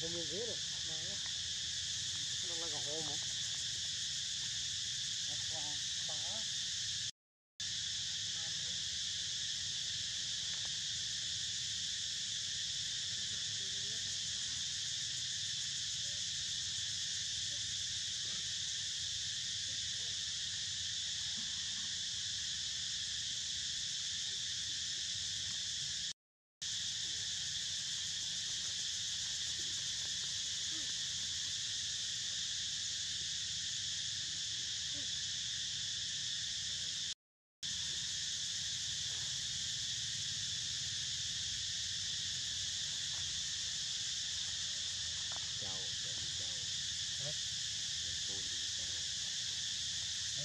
Vamos ver, né? Não, não, não, não, não,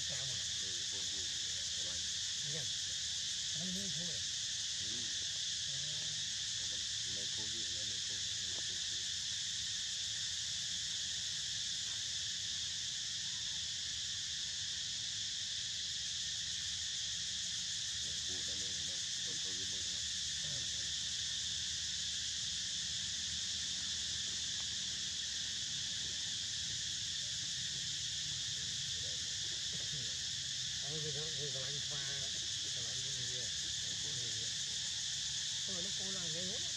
干啥嘛？对，过过过，好吧。你看，咱们中国。 คือกำลังฟ้ากำลังดีเลยตัวนี้ตัวนี้กูน่าเงี้ย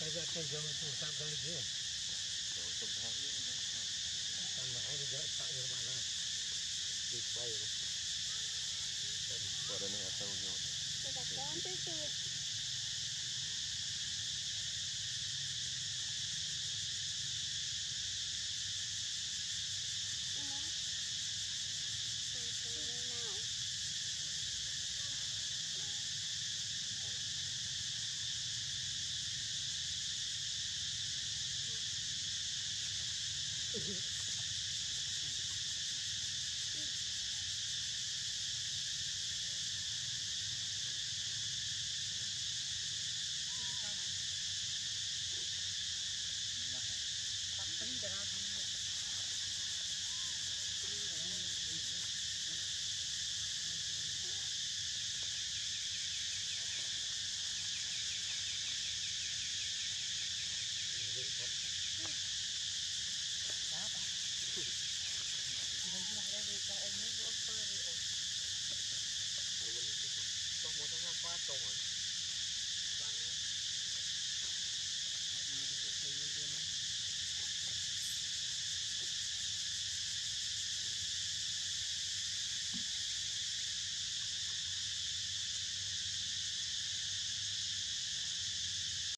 rồi tôi thấy Kan bahaya di jalan tak di mana. đi quay rồi vào đây này sâu nhiều Kita konti Mm-hmm. storm.